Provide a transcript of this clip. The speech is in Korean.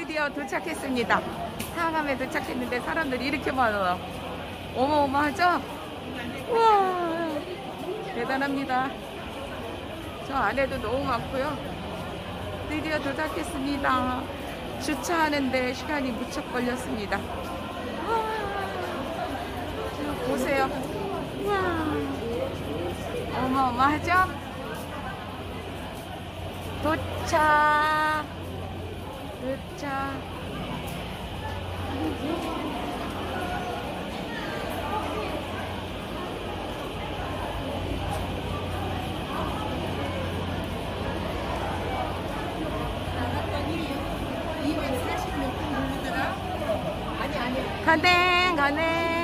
드디어 도착했습니다. 상암에 도착했는데 사람들이 이렇게 많아요. 어마어마하죠? 우와, 대단합니다. 저 안에도 너무 많고요. 드디어 도착했습니다. 주차하는데 시간이 무척 걸렸습니다. 저 보세요. 우와, 어마어마하죠? 도착. 도착. 가네, 가네.